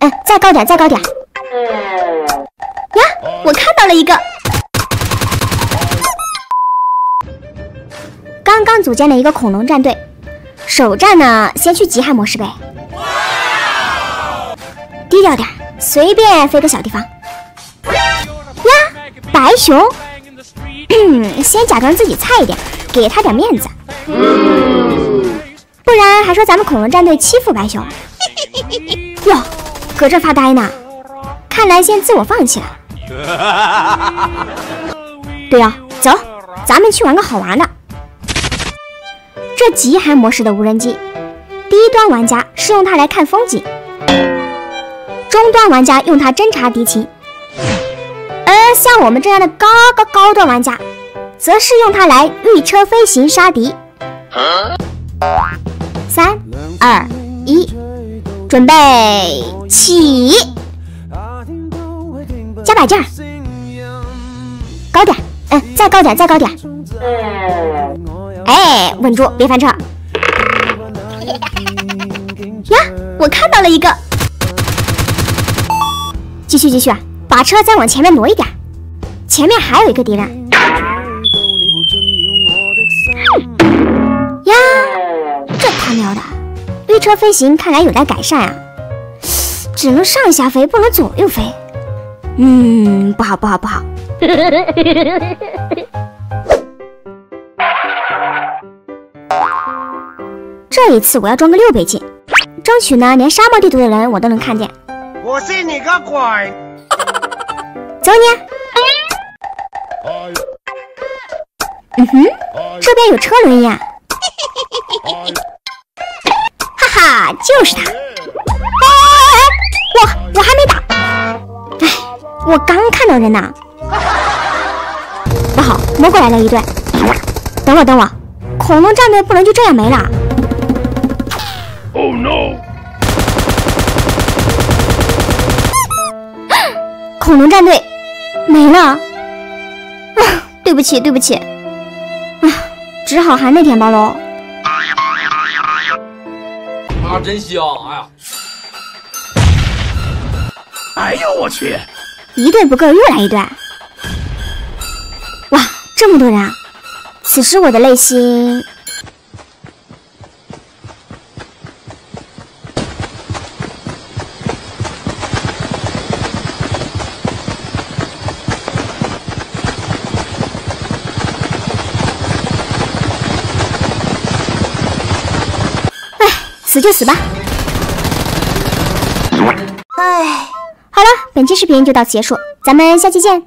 嗯，再高点，再高点。呀，我看到了一个。刚刚组建了一个恐龙战队，首战呢，先去极寒模式呗。低调点，随便飞个小地方。呀，白熊，先假装自己菜一点，给他点面子。不然还说咱们恐龙战队欺负白熊。哟，搁这发呆呢，看来先自我放弃了。对啊，走，咱们去玩个好玩的。这极寒模式的无人机，低端玩家是用它来看风景，中端玩家用它侦察敌情，而像我们这样的高高高端玩家，则是用它来御车飞行杀敌。三二一，准备起，加把劲儿，高点，嗯，再高点，再高点。哎，稳住，别翻车！呀，我看到了一个，继续继续，把车再往前面挪一点，前面还有一个敌人。呀，这他喵的，御车飞行看来有待改善啊，只能上下飞，不能左右飞。嗯，不好不好不好。这一次我要装个六倍镜，争取呢连沙漠地图的人我都能看见。我信你个鬼！走你！嗯哼，这边有车轮呀！就是他！哎，我我还没打！哎，我刚看到人呢。不好，魔鬼来了一队！等我等我，恐龙战队不能就这样没了！Oh no！恐龙战队没了，啊，对不起对不起，啊，只好含泪舔包喽。啊，真香！哎呀，哎呦我去！一顿不够，又来一顿！哇，这么多人啊！此时我的内心。死就死吧！哎，好了，本期视频就到此结束，咱们下期见。